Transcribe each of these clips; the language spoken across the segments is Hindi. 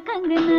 ಕಂಗನಾ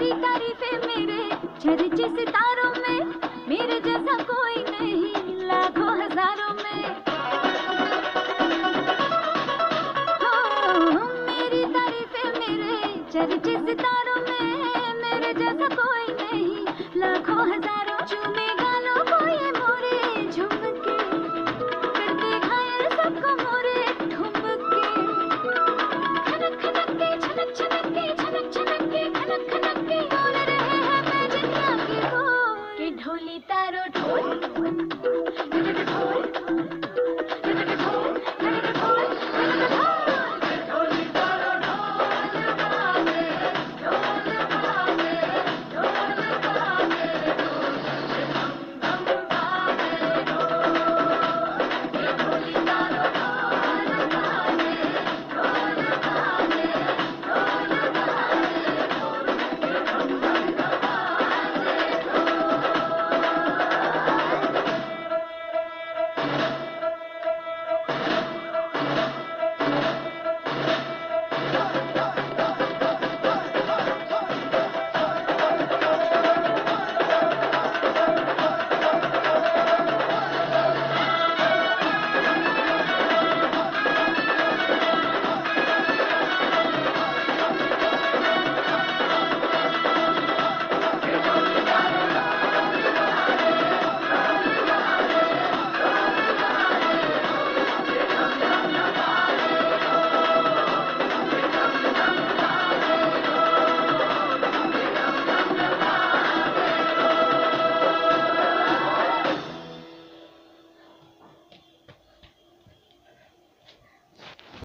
मेरी तारीफें मेरे चर्चे सितारों